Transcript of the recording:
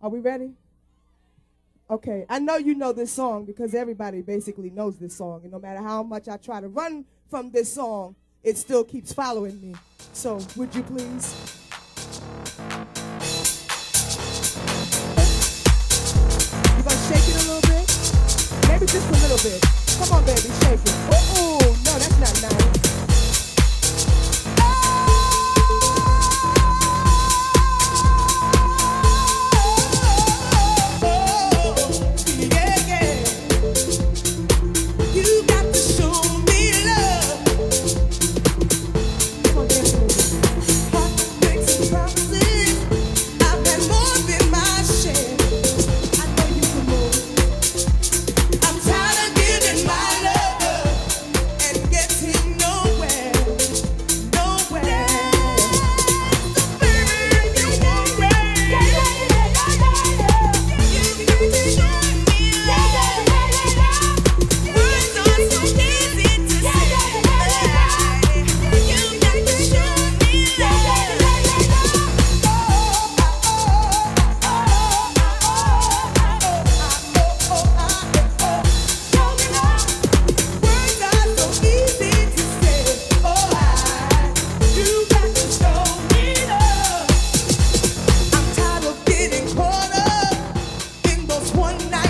Are we ready? Okay, I know you know this song because everybody basically knows this song. And no matter how much I try to run from this song, it still keeps following me. So, would you please? You gonna shake it a little bit? Maybe just a little bit. Come on, baby, shake it. Ooh, nice. Cause one night